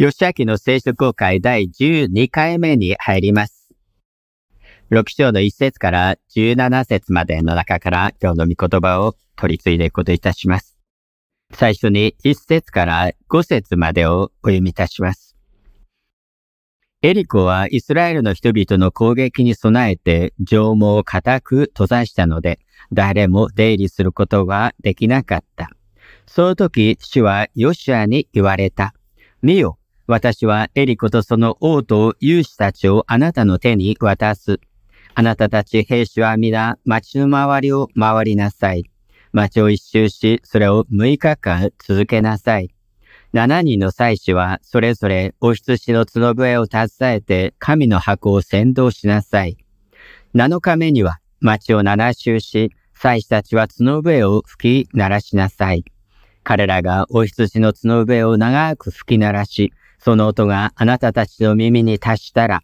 吉明の聖書公開第12回目に入ります。6章の1節から17節までの中から今日の御言葉を取り継いでいくこといたします。最初に1節から5節までをお読みいたします。エリコはイスラエルの人々の攻撃に備えて城門を固く閉ざしたので、誰も出入りすることはできなかった。その時、主はヨシアに言われた。見よ、私はエリコとその王と勇士たちをあなたの手に渡す。あなたたち兵士は皆町の周りを回りなさい。町を一周し、それを6日間続けなさい。7人の祭司はそれぞれお羊の角笛を携えて神の箱を先導しなさい。7日目には町を7周し、祭司たちは角笛を吹き鳴らしなさい。彼らがお羊の角笛を長く吹き鳴らし、その音があなたたちの耳に達したら、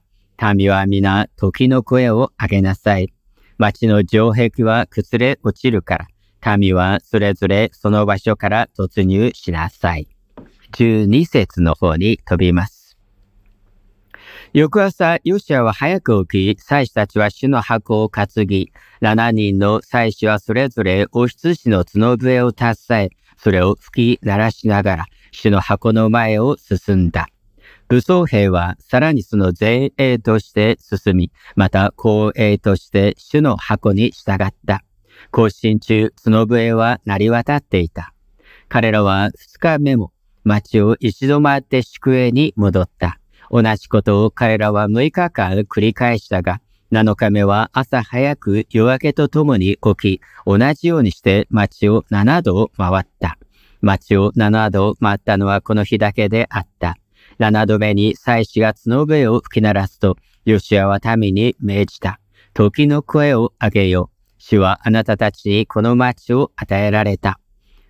民は皆時の声を上げなさい。町の城壁は崩れ落ちるから、民はそれぞれその場所から突入しなさい。12節の方に飛びます。翌朝、ヨシアは早く起き、祭司たちは主の箱を担ぎ、7人の祭司はそれぞれお羊の角笛を携え、それを吹き鳴らしながら、主の箱の前を進んだ。武装兵はさらにその前衛として進み、また後衛として主の箱に従った。行進中、角笛は鳴り渡っていた。彼らは二日目も町を一度回って宿営に戻った。同じことを彼らは6日間繰り返したが、7日目は朝早く夜明けとともに起き、同じようにして町を7度回った。町を7度回ったのはこの日だけであった。7度目に祭司が角笛を吹き鳴らすと、ヨシアは民に命じた。時の声を上げよう。主はあなたたちにこの町を与えられた。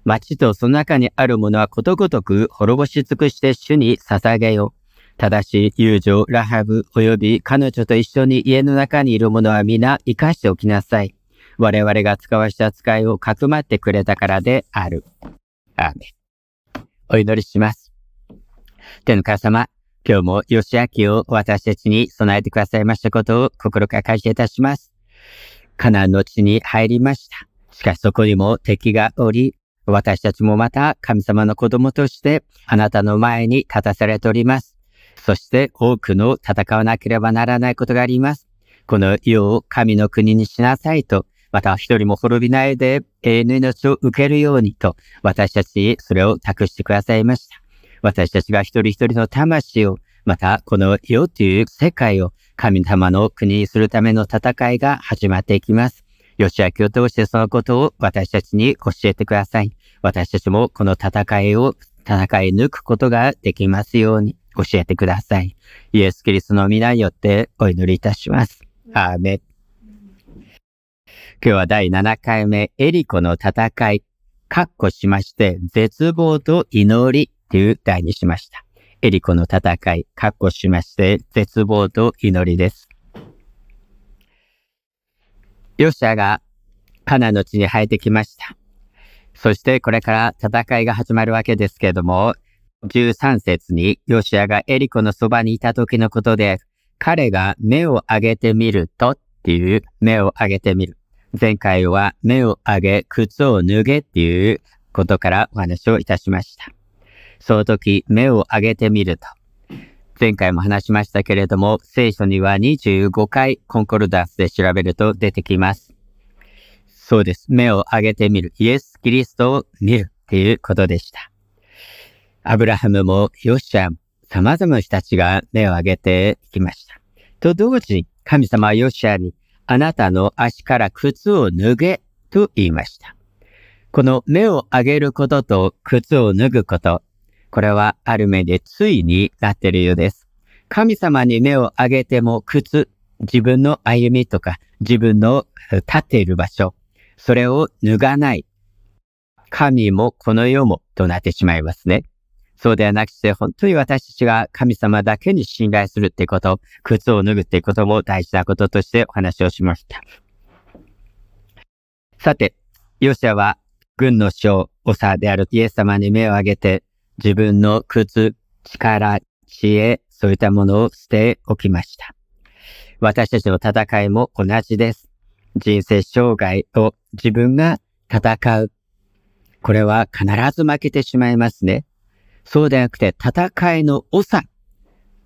町とその中にあるものはことごとく滅ぼし尽くして主に捧げよ。ただし、友情、ラハブ、及び彼女と一緒に家の中にいる者は皆生かしておきなさい。我々が使わした使いをかくまってくれたからである。アーメお祈りします。天の神様、今日も吉明を私たちに備えてくださいましたことを心から感謝いたします。カナンの地に入りました。しかしそこにも敵がおり、私たちもまた神様の子供としてあなたの前に立たされております。そして多くの戦わなければならないことがあります。この世を神の国にしなさいと、また一人も滅びないで永遠の命を受けるようにと、私たちにそれを託してくださいました。私たちが一人一人の魂を、またこの世という世界を神様の国にするための戦いが始まっていきます。吉明を通してそのことを私たちに教えてください。私たちもこの戦いを戦い抜くことができますように教えてください。イエス・キリストの皆によってお祈りいたします。アーメ今日は第7回目、エリコの戦い、カッコしまして、絶望と祈りという題にしました。エリコの戦い、カッコしまして、絶望と祈りです。ヨシアがカナの地に生えてきました。そしてこれから戦いが始まるわけですけれども、13節にヨシアがエリコのそばにいた時のことで、彼が目を上げてみるとっていう目を上げてみる。前回は目を上げ、靴を脱げっていうことからお話をいたしました。その時、目を上げてみると。前回も話しましたけれども、聖書には25回コンコルダンスで調べると出てきます。そうです。目を上げてみる。イエス・キリストを見るっていうことでした。アブラハムもヨシャン、様々な人たちが目を上げていきました。と同時に神様はヨシャにあなたの足から靴を脱げと言いました。この目を上げることと靴を脱ぐこと、これはある面でついになっているようです。神様に目を上げても靴、自分の歩みとか自分の立っている場所、それを脱がない。神もこの世もとなってしまいますね。そうではなくて、本当に私たちが神様だけに信頼するってこと、靴を脱ぐってことも大事なこととしてお話をしました。さて、ヨシアは軍の将、長であるイエス様に目を上げて、自分の靴、力、知恵、そういったものを捨ておきました。私たちの戦いも同じです。人生障害を自分が戦う。これは必ず負けてしまいますね。そうでなくて戦いの長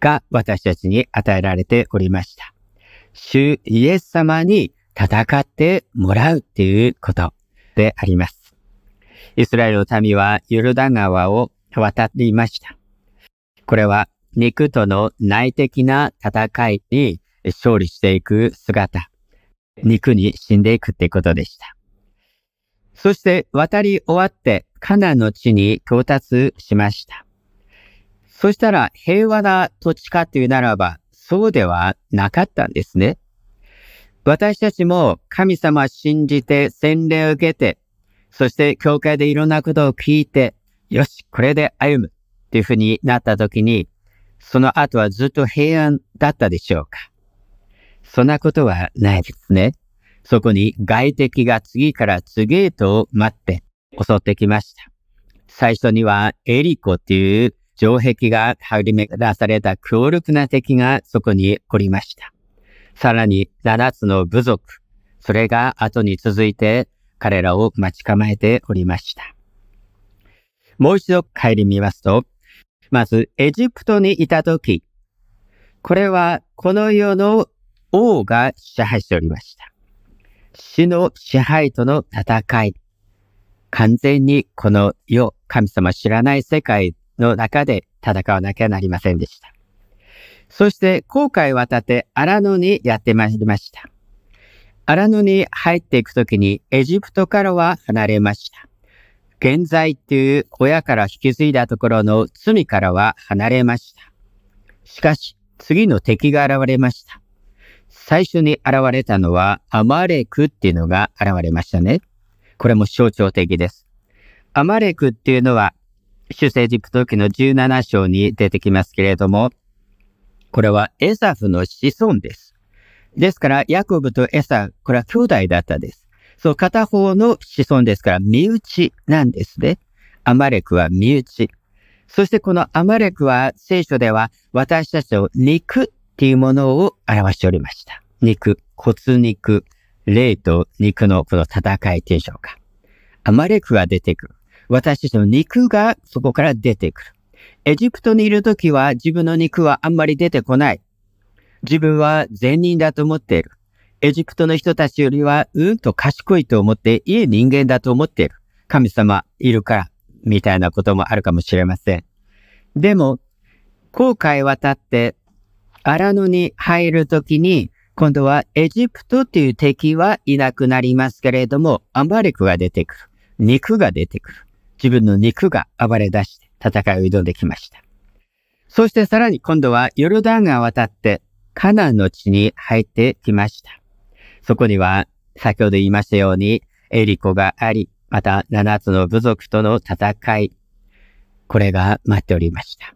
が私たちに与えられておりました。主イエス様に戦ってもらうっていうことであります。イスラエルの民はヨルダン川を渡りました。これは肉との内的な戦いに勝利していく姿、肉に死んでいくってことでした。そして渡り終わってカナンの地に到達しました。そしたら平和な土地かというならば、そうではなかったんですね。私たちも神様を信じて洗礼を受けて、そして教会でいろんなことを聞いて、よし、これで歩むっていうふうになった時に、その後はずっと平安だったでしょうかそんなことはないですね。そこに外敵が次から次へと待って襲ってきました。最初にはエリコっていう城壁が張り巡らされた強力な敵がそこにおりました。さらに7つの部族、それが後に続いて彼らを待ち構えておりました。もう一度帰り見ますと、まずエジプトにいたとき、これはこの世の王が支配しておりました。死の支配との戦い。完全にこの世、神様知らない世界の中で戦わなきゃなりませんでした。そして航海渡って荒野にやってまいりました。荒野に入っていくときにエジプトからは離れました。現在っていう親から引き継いだところの罪からは離れました。しかし次の敵が現れました。最初に現れたのはアマレクっていうのが現れましたね。これも象徴的です。アマレクっていうのは、主聖ジプト記の17章に出てきますけれども、これはエサフの子孫です。ですから、ヤコブとエサ、これは兄弟だったです。そう、片方の子孫ですから、身内なんですね。アマレクは身内。そしてこのアマレクは聖書では私たちの肉っていうものを表しておりました。肉、骨肉、霊と肉のこの戦いっていうでしょうか。アマレクが出てくる。私たちの肉がそこから出てくる。エジプトにいるときは自分の肉はあんまり出てこない。自分は善人だと思っている。エジプトの人たちよりはうんと賢いと思っていい人間だと思っている。神様いるから、みたいなこともあるかもしれません。でも、航海渡って荒野に入るときに、今度はエジプトっていう敵はいなくなりますけれども、アンバレクが出てくる。肉が出てくる。自分の肉が暴れ出して戦いを挑んできました。そしてさらに今度はヨルダン川渡ってカナンの地に入ってきました。そこには先ほど言いましたようにエリコがあり、また7つの部族との戦い、これが待っておりました。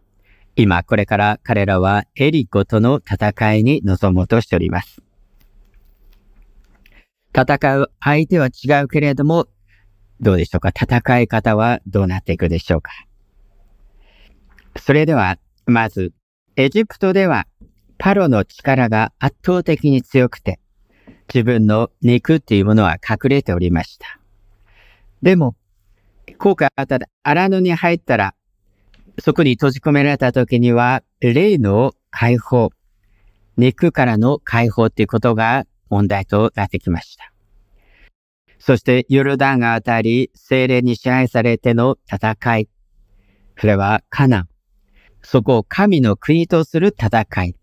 今これから彼らはエリコとの戦いに臨もうとしております。戦う相手は違うけれども、どうでしょうか？戦い方はどうなっていくでしょうか？それでは、まず、エジプトではパロの力が圧倒的に強くて、自分の肉っていうものは隠れておりました。でも、効果があった荒野に入ったらそこに閉じ込められた時には、霊の解放、肉からの解放っていうことが問題となってきました。そして、ヨルダンが当たり、精霊に支配されての戦い。それはカナン。そこを神の国とする戦い。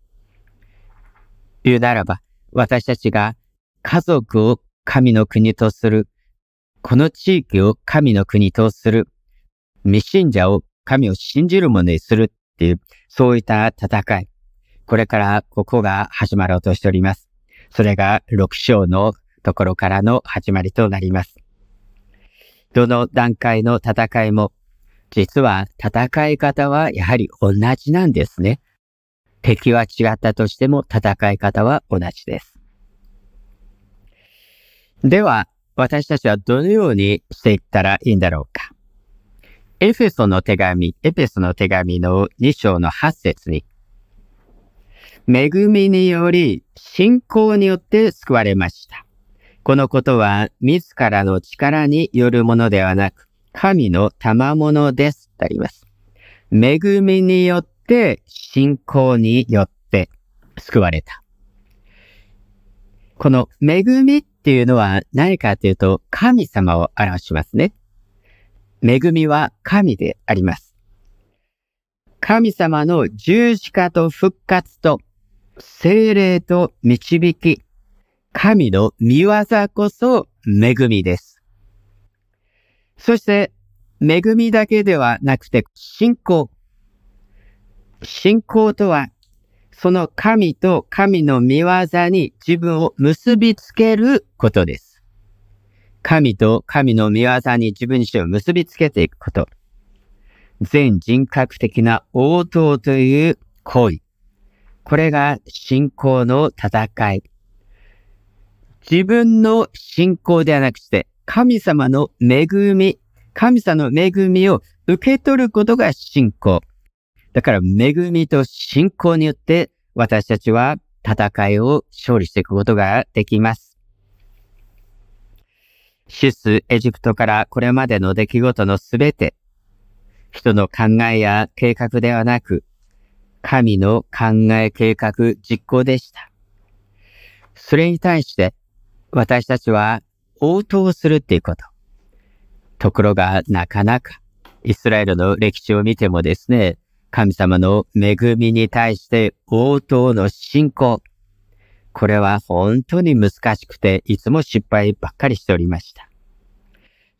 言うならば、私たちが家族を神の国とする、この地域を神の国とする、未信者を神を信じるものにするっていう、そういった戦い。これからここが始まろうとしております。それが6章のところからの始まりとなります。どの段階の戦いも、実は戦い方はやはり同じなんですね。敵は違ったとしても戦い方は同じです。では、私たちはどのようにしていったらいいんだろうか。エフェソの手紙、エペソの手紙の2章の8節に、恵みにより信仰によって救われました。このことは自らの力によるものではなく、神の賜物です。とあります。恵みによって信仰によって救われた。この恵みっていうのは何かというと神様を表しますね。恵みは神であります。神様の十字架と復活と精霊と導き、神の見業こそ恵みです。そして、恵みだけではなくて、信仰。信仰とは、その神と神の見業に自分を結びつけることです。神と神の見業に自分自身を結びつけていくこと。全人格的な応答という行為。これが信仰の戦い。自分の信仰ではなくして、神様の恵み、神様の恵みを受け取ることが信仰。だから恵みと信仰によって私たちは戦いを勝利していくことができます。出スエジプトからこれまでの出来事のすべて、人の考えや計画ではなく、神の考え計画実行でした。それに対して私たちは応答するっていうこと。ところがなかなかイスラエルの歴史を見てもですね、神様の恵みに対して応答の信仰。これは本当に難しくて、いつも失敗ばっかりしておりました。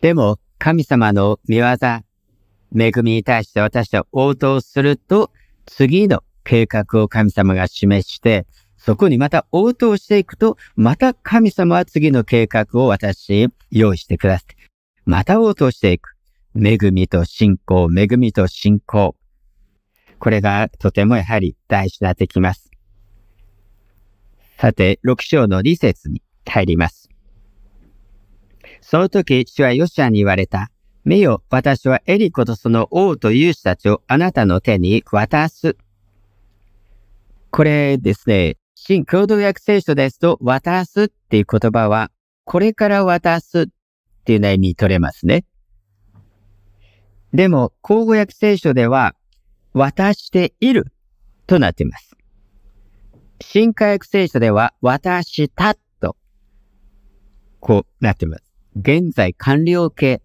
でも、神様の見業、恵みに対して私は応答すると、次の計画を神様が示して、そこにまた応答していくと、また神様は次の計画を私用意してくださって、また応答していく。恵みと信仰、恵みと信仰。これがとてもやはり大事になってきます。さて、6章の2節に入ります。その時、主はヨシアに言われた。目よ、私はエリコとその王と勇士たちをあなたの手に渡す。これですね、新共同訳聖書ですと、渡すっていう言葉は、これから渡すっていうのに取れますね。でも、口語訳聖書では、渡しているとなっています。新化訳聖書では、渡したと、こうなってます。現在完了形。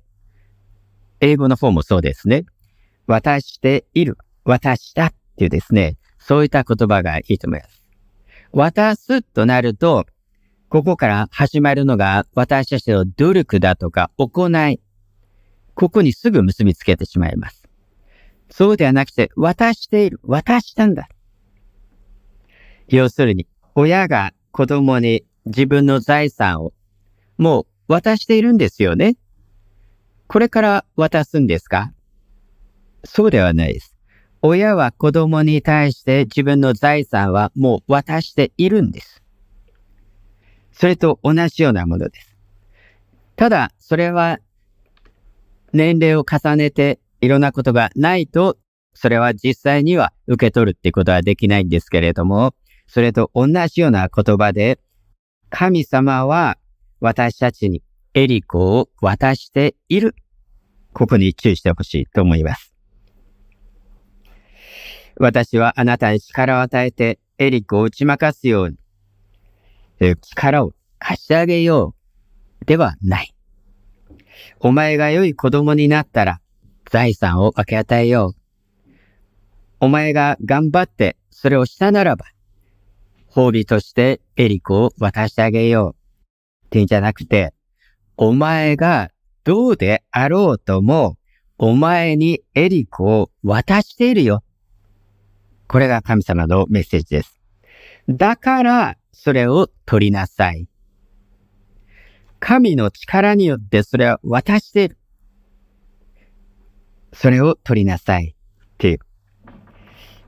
英語の方もそうですね。渡している、渡したっていうですね、そういった言葉がいいと思います。渡すとなると、ここから始まるのが私たちの努力だとか行い。ここにすぐ結びつけてしまいます。そうではなくて、渡している。渡したんだ。要するに、親が子供に自分の財産をもう渡しているんですよね。これから渡すんですか？そうではないです。親は子供に対して自分の財産はもう渡しているんです。それと同じようなものです。ただ、それは年齢を重ねていろんなことがないと、それは実際には受け取るってことはできないんですけれども、それと同じような言葉で、神様は私たちにエリコを渡している。ここに注意してほしいと思います。私はあなたに力を与えてエリコを打ち負かすように、力を貸してあげようではない。お前が良い子供になったら財産を分け与えよう。お前が頑張ってそれをしたならば、褒美としてエリコを渡してあげよう。っていうんじゃなくて、お前がどうであろうとも、お前にエリコを渡しているよ。これが神様のメッセージです。だから、それを取りなさい。神の力によってそれを渡している。それを取りなさい。っていう。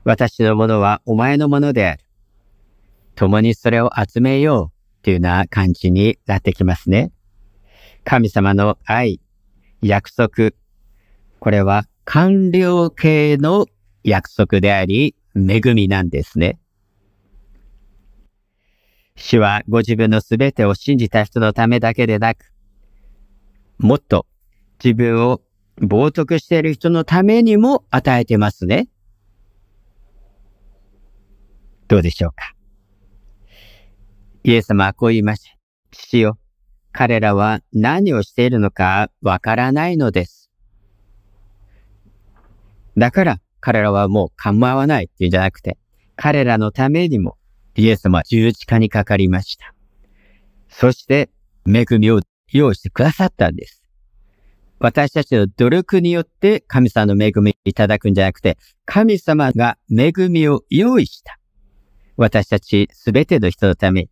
私のものはお前のものである。共にそれを集めよう。っていうような感じになってきますね。神様の愛、約束。これは完了形の約束であり、恵みなんですね。主はご自分のすべてを信じた人のためだけでなく、もっと自分を冒涜している人のためにも与えてますね。どうでしょうか？イエス様はこう言いました。父よ、彼らは何をしているのかわからないのです。だから彼らはもう構わないっていうんじゃなくて、彼らのためにもイエス様は十字架にかかりました。そして恵みを用意してくださったんです。私たちの努力によって神様の恵みいただくんじゃなくて、神様が恵みを用意した。私たちすべての人のため。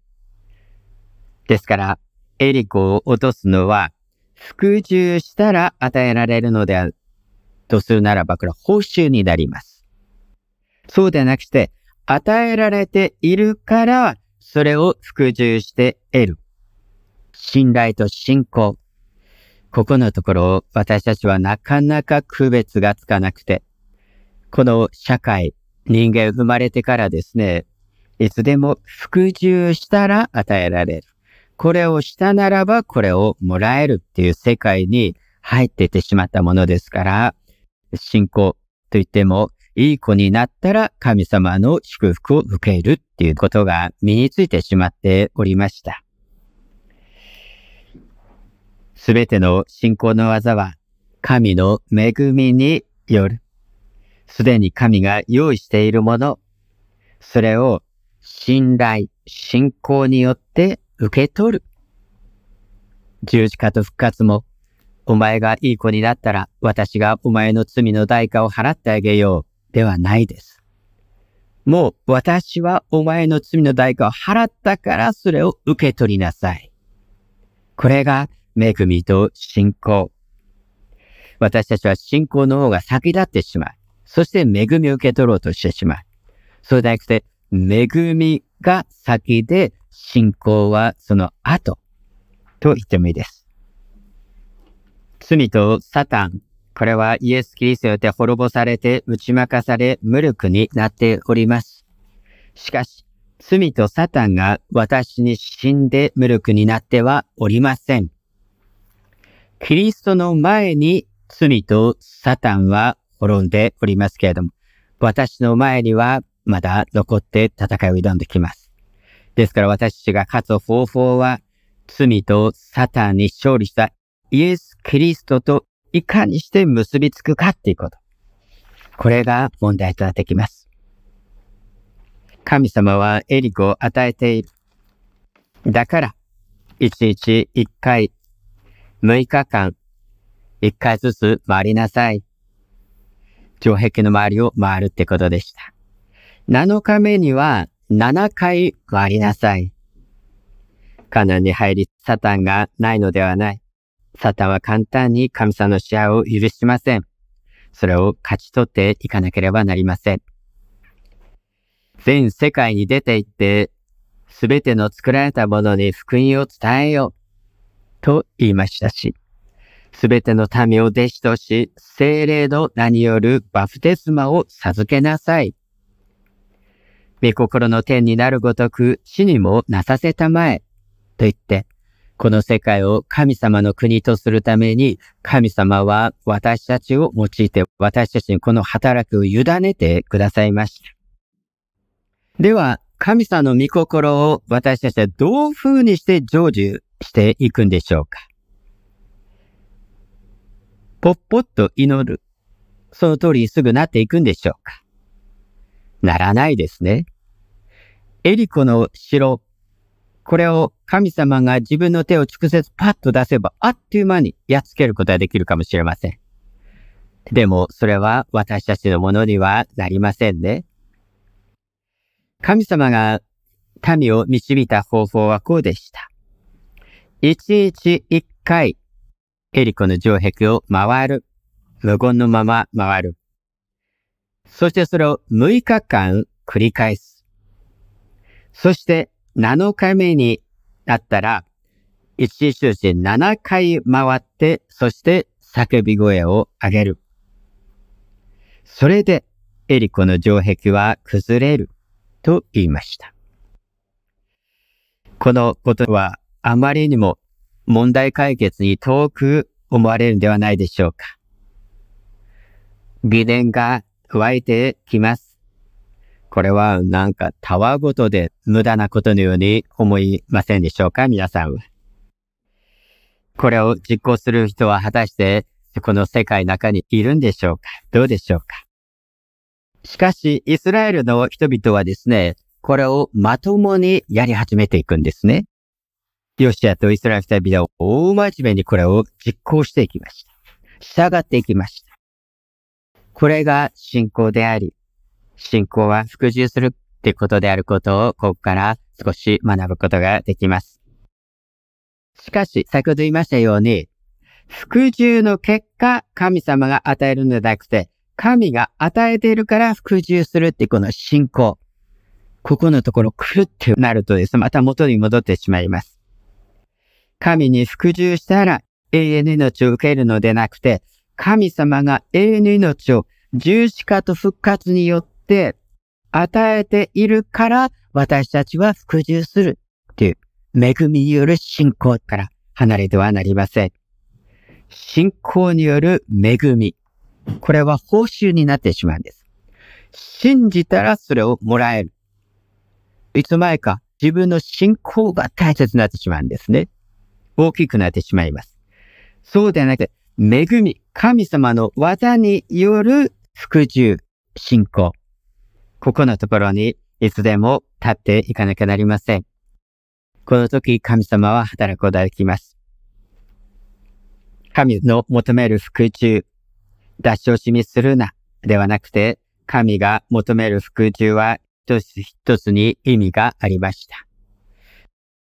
ですから、エリコを落とすのは、服従したら与えられるのである。とするならば、これは報酬になります。そうでなくて、与えられているから、それを服従して得る。信頼と信仰。ここのところ、私たちはなかなか区別がつかなくて、この社会、人間生まれてからですね、いつでも服従したら与えられる。これをしたならばこれをもらえるっていう世界に入っててしまったものですから、信仰といってもいい子になったら神様の祝福を受けるっていうことが身についてしまっておりました。すべての信仰の技は神の恵みによる。すでに神が用意しているもの、それを信頼、信仰によって受け取る。十字架と復活もお前がいい子になったら私がお前の罪の代価を払ってあげようではないです。もう私はお前の罪の代価を払ったからそれを受け取りなさい。これが恵みと信仰。私たちは信仰の方が先立ってしまう。そして恵みを受け取ろうとしてしまう。そうでなくて、恵みが先で信仰はその後と言ってもいいです。罪とサタン、これはイエス・キリストによって滅ぼされて打ち負かされ無力になっております。しかし、罪とサタンが私に死んで無力になってはおりません。キリストの前に罪とサタンは滅んでおりますけれども、私の前にはまだ残って戦いを挑んできます。ですから私たちが勝つ方法は、罪とサタンに勝利したイエス・キリストといかにして結びつくかっていうこと。これが問題となってきます。神様はエリコを与えている。だから、一日一回、六日間、一回ずつ回りなさい。城壁の周りを回るってことでした。七日目には七回回りなさい。カナンに入り、サタンがないのではない。サタンは簡単に神様の支配を許しません。それを勝ち取っていかなければなりません。全世界に出て行って、すべての作られたものに福音を伝えよう。と言いましたし、すべての民を弟子とし、精霊の名によるバプテスマを授けなさい。御心の天になるごとく死にもなさせたまえ。と言って、この世界を神様の国とするために、神様は私たちを用いて、私たちにこの働きを委ねてくださいました。では、神様の御心を私たちはどういう風にして成就していくんでしょうかぽっぽっと祈る。その通りすぐなっていくんでしょうかならないですね。エリコの城、これを神様が自分の手を直接パッと出せば、あっという間にやっつけることができるかもしれません。でも、それは私たちのものにはなりませんね。神様が民を導いた方法はこうでした。一日一回、エリコの城壁を回る。無言のまま回る。そしてそれを6日間繰り返す。そして7日目になったら、一日として7回回って、そして叫び声を上げる。それでエリコの城壁は崩れると言いました。このことはあまりにも問題解決に遠く思われるんではないでしょうか。疑念が湧いてきます。これはなんかたわごとで無駄なことのように思いませんでしょうか？皆さん。これを実行する人は果たしてこの世界の中にいるんでしょうか？どうでしょうか？しかし、イスラエルの人々はですね、これをまともにやり始めていくんですね。ヨシアとイスラエル人々は大真面目にこれを実行していきました。従っていきました。これが信仰であり、信仰は服従するってことであることをここから少し学ぶことができます。しかし、先ほど言いましたように、服従の結果、神様が与えるのではなくて、神が与えているから服従するってこの信仰。ここのところ狂ってなるとですね、また元に戻ってしまいます。神に服従したら永遠の命を受けるのでなくて、神様が永遠の命を十字架と復活によって与えているから私たちは服従するっていう恵みによる信仰から離れてはなりません。信仰による恵み。これは報酬になってしまうんです。信じたらそれをもらえる。いつ前か自分の信仰が大切になってしまうんですね。大きくなってしまいます。そうではなくて、恵み、神様の技による服従、信仰。ここのところにいつでも立っていかなきゃなりません。この時神様は働くことができます。神の求める服従、出し惜しみするな、ではなくて、神が求める服従は一つ一つに意味がありました。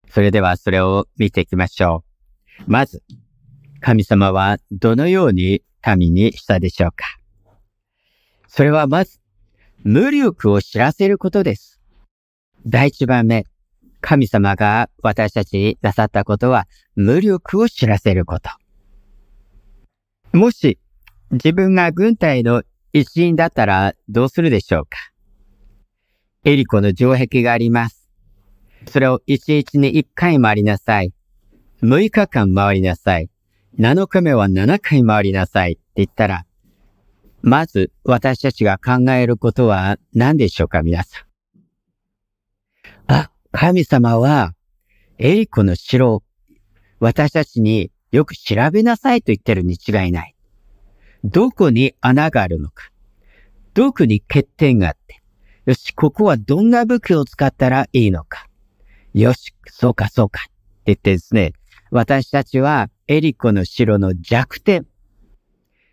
それではそれを見ていきましょう。まず、神様はどのように民にしたでしょうか？それはまず、無力を知らせることです。第一番目、神様が私たちになさったことは、無力を知らせること。もし、自分が軍隊の一員だったらどうするでしょうか？エリコの城壁があります。それを一日に一回回りなさい。6日間回りなさい。7日目は7回回りなさいって言ったら、まず私たちが考えることは何でしょうか皆さん。あ、神様は、エリコの城を私たちによく調べなさいと言ってるに違いない。どこに穴があるのか。どこに欠点があって。よし、ここはどんな武器を使ったらいいのか。よし、そうかそうか。って言ってですね、私たちはエリコの城の弱点。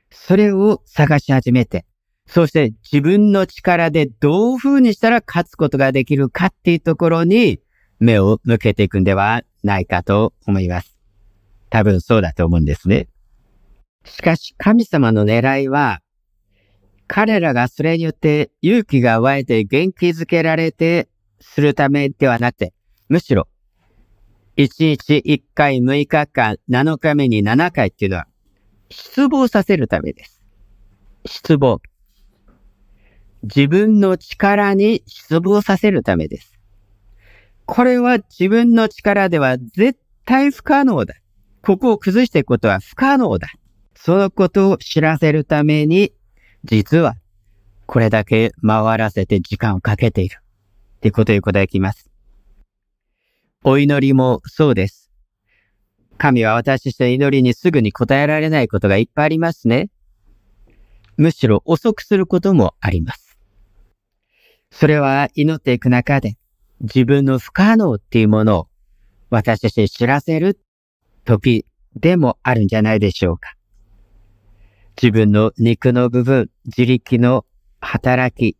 それを探し始めて、そして自分の力でどういう風にしたら勝つことができるかっていうところに目を向けていくんではないかと思います。多分そうだと思うんですね。しかし神様の狙いは、彼らがそれによって勇気が湧いて元気づけられてするためではなくて、むしろ、1日1回6日間7日目に7回っていうのは、失望させるためです。失望。自分の力に失望させるためです。これは自分の力では絶対不可能だ。ここを崩していくことは不可能だ。そのことを知らせるために、実はこれだけ回らせて時間をかけている。ってこということができます。お祈りもそうです。神は私たちの祈りにすぐに答えられないことがいっぱいありますね。むしろ遅くすることもあります。それは祈っていく中で自分の不可能っていうものを私たちに知らせる時でもあるんじゃないでしょうか。自分の肉の部分、自力の働き、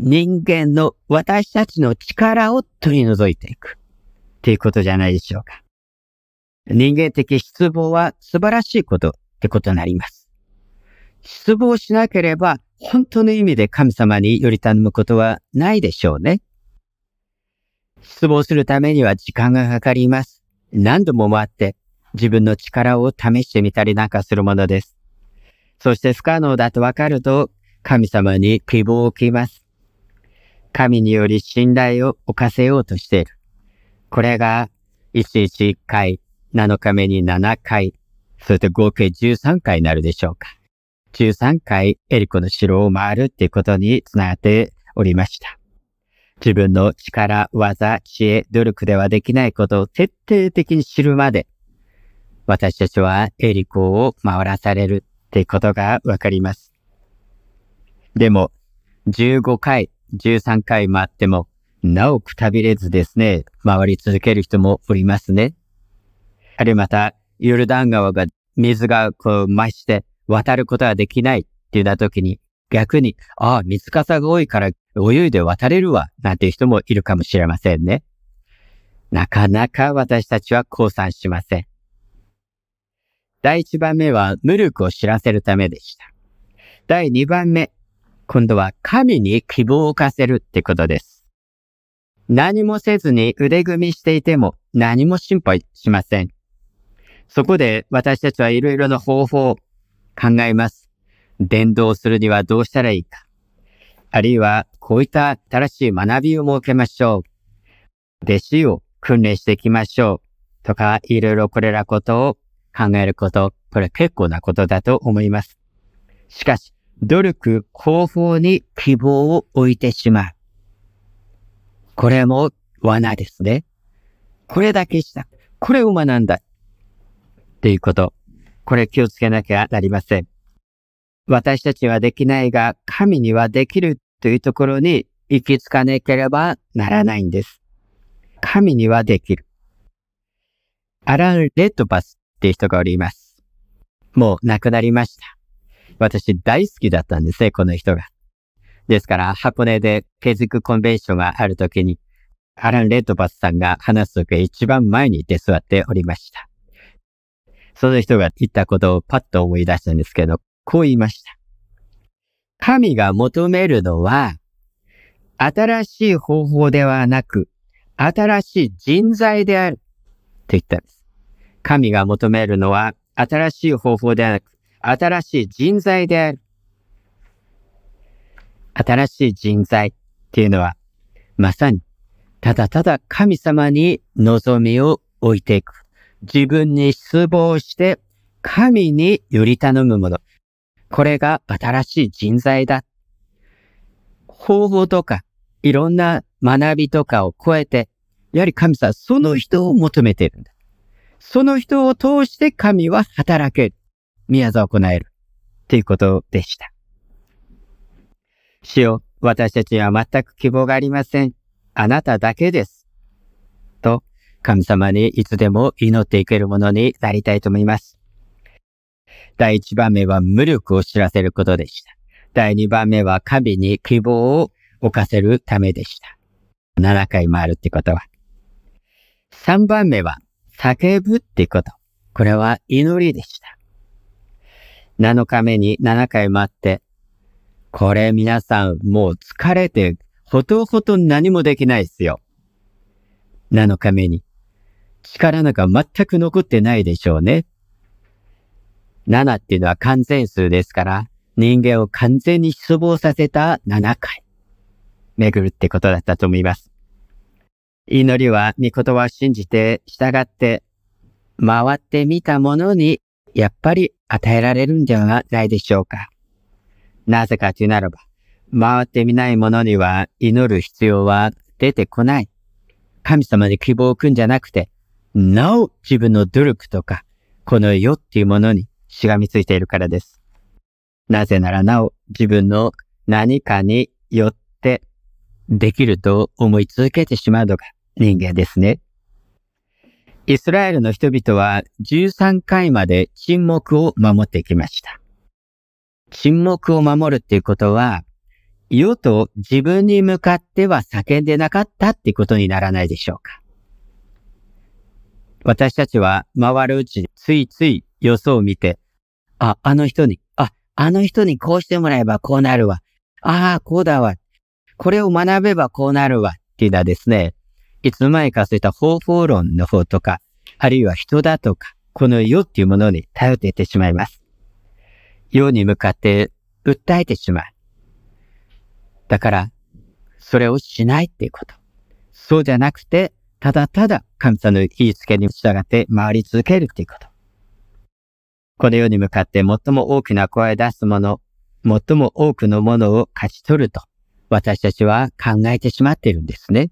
人間の私たちの力を取り除いていくっていうことじゃないでしょうか。人間的失望は素晴らしいことってことになります。失望しなければ本当の意味で神様により頼むことはないでしょうね。失望するためには時間がかかります。何度も回って自分の力を試してみたりなんかするものです。そして不可能だとわかると、神様に希望を置きます。神により信頼を置かせようとしている。これが、1日1回、7日目に7回、それと合計13回になるでしょうか。13回エリコの城を回るっていうことにつながっておりました。自分の力、技、知恵、努力ではできないことを徹底的に知るまで、私たちはエリコを回らされるってことがわかります。でも、15回、13回回っても、なおくたびれずですね、回り続ける人もおりますね。あるいはまた、ヨルダン川が水がこう増して渡ることができないっていうような時に、逆に、ああ、水かさが多いから泳いで渡れるわ、なんていう人もいるかもしれませんね。なかなか私たちは降参しません。第一番目は無力を知らせるためでした。第二番目、今度は神に希望を置かせるってことです。何もせずに腕組みしていても何も心配しません。そこで私たちはいろいろな方法を考えます。伝道するにはどうしたらいいか。あるいはこういった新しい学びを設けましょう。弟子を訓練していきましょう。とか、いろいろこれらことを考えること、これ結構なことだと思います。しかし、努力、方法に希望を置いてしまう。これも罠ですね。これだけした。これを学んだ。っていうこと。これ気をつけなきゃなりません。私たちはできないが、神にはできるというところに行き着かなければならないんです。神にはできる。アラン・レッドバスっていう人がおります。もう亡くなりました。私大好きだったんですね、この人が。ですから、箱根でケズクコンベンションがあるときに、アラン・レッドバスさんが話すとき一番前に出座っておりました。その人が言ったことをパッと思い出したんですけど、こう言いました。神が求めるのは、新しい方法ではなく、新しい人材である。って言ったんです。神が求めるのは、新しい方法ではなく、新しい人材である。新しい人材っていうのは、まさに、ただただ神様に望みを置いていく。自分に失望して、神により頼むもの。これが新しい人材だ。方法とか、いろんな学びとかを超えて、やはり神様その人を求めているんだ。その人を通して神は働ける。宮沢を行える。ということでした。主よ、私たちには全く希望がありません。あなただけです。と、神様にいつでも祈っていけるものになりたいと思います。第1番目は無力を知らせることでした。第2番目は神に希望を置かせるためでした。7回回るってことは。3番目は叫ぶってこと。これは祈りでした。7日目に7回回って、これ皆さんもう疲れてほとほと何もできないですよ。7日目に。力なんか全く残ってないでしょうね。7っていうのは完全数ですから、人間を完全に失望させた7回。巡るってことだったと思います。祈りは御言葉を信じて従って回ってみたものにやっぱり与えられるんではないでしょうか。なぜかというならば、回ってみないものには祈る必要は出てこない。神様に希望を置くんじゃなくて、なお自分の努力とか、この世っていうものにしがみついているからです。なぜならなお自分の何かによってできると思い続けてしまうのが人間ですね。イスラエルの人々は13回まで沈黙を守ってきました。沈黙を守るっていうことは、世と自分に向かっては叫んでなかったってことにならないでしょうか。私たちは回るうちについつい予想を見て、あ、あの人に、あ、あの人にこうしてもらえばこうなるわ。ああ、こうだわ。これを学べばこうなるわ。っていうのはですね、いつの間にかそういった方法論の方とか、あるいは人だとか、この世っていうものに頼っていってしまいます。世に向かって訴えてしまう。だから、それをしないっていうこと。そうじゃなくて、ただただ神様の言いつけに従って回り続けるっていうこと。この世に向かって最も大きな声を出すもの、最も多くのものを勝ち取ると、私たちは考えてしまっているんですね。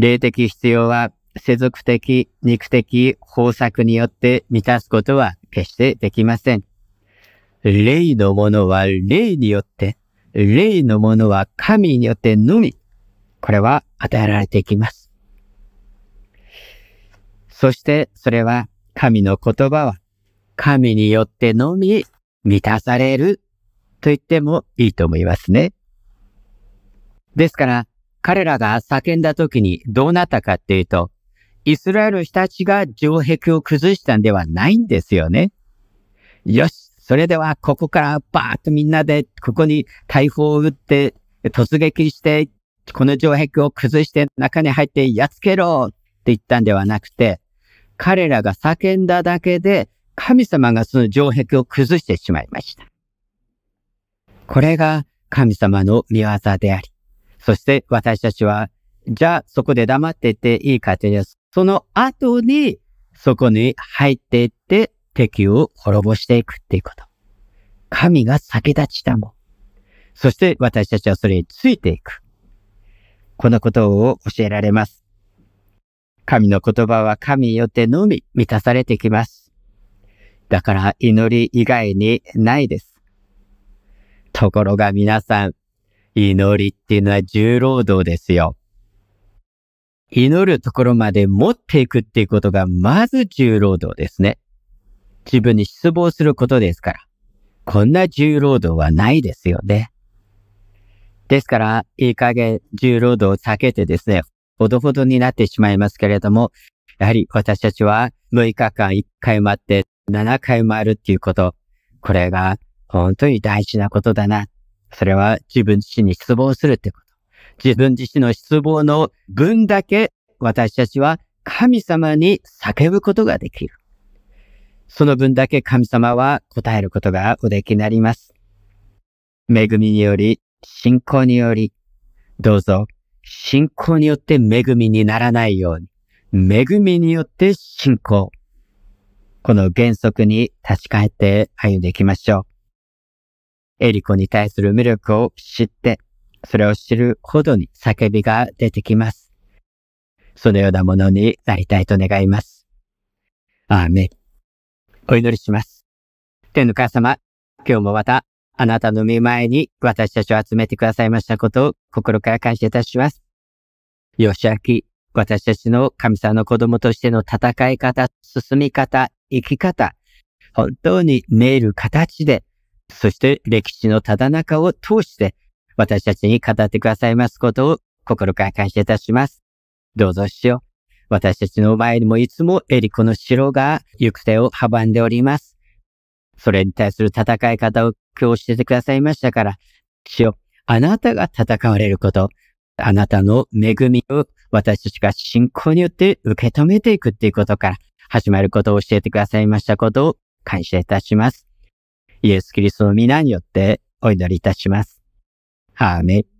霊的必要は世俗的、肉的方策によって満たすことは決してできません。霊のものは霊によって、霊のものは神によってのみ、これは与えられていきます。そしてそれは神の言葉は神によってのみ満たされると言ってもいいと思いますね。ですから彼らが叫んだ時にどうなったかっていうと、イスラエルの人たちが城壁を崩したんではないんですよね。よし、それではここからバーッとみんなでここに大砲を撃って突撃してこの城壁を崩して中に入ってやっつけろって言ったんではなくて彼らが叫んだだけで神様がその城壁を崩してしまいました。これが神様の見業であり、そして私たちは、じゃあそこで黙ってていいかというその後に、そこに入っていって敵を滅ぼしていくっていうこと。神が先立ちたもん。そして私たちはそれについていく。このことを教えられます。神の言葉は神によってのみ満たされてきます。だから祈り以外にないです。ところが皆さん、祈りっていうのは重労働ですよ。祈るところまで持っていくっていうことがまず重労働ですね。自分に失望することですから。こんな重労働はないですよね。ですから、いい加減重労働を避けてですね、ほどほどになってしまいますけれども、やはり私たちは6日間1回待って7回回るっていうこと、これが本当に大事なことだな。それは自分自身に失望するってこと。自分自身の失望の分だけ私たちは神様に叫ぶことができる。その分だけ神様は答えることがおできになります。恵みにより、信仰により、どうぞ、信仰によって恵みにならないように、恵みによって信仰。この原則に立ち返って歩んでいきましょう。エリコに対する魅力を知って、それを知るほどに叫びが出てきます。そのようなものになりたいと願います。アーメン。お祈りします。天の母様、今日もまたあなたの見前に私たちを集めてくださいましたことを心から感謝いたします。吉明、私たちの神様の子供としての戦い方、進み方、生き方、本当に見える形で、そして歴史のただ中を通して私たちに語ってくださいますことを心から感謝いたします。どうぞしよう。私たちの前にもいつもエリコの城が行く手を阻んでおります。それに対する戦い方を今日教えてくださいましたから、しよ。あなたが戦われること、あなたの恵みを私たちが信仰によって受け止めていくっていうことから始まることを教えてくださいましたことを感謝いたします。イエス・キリストの皆によってお祈りいたします。アーメン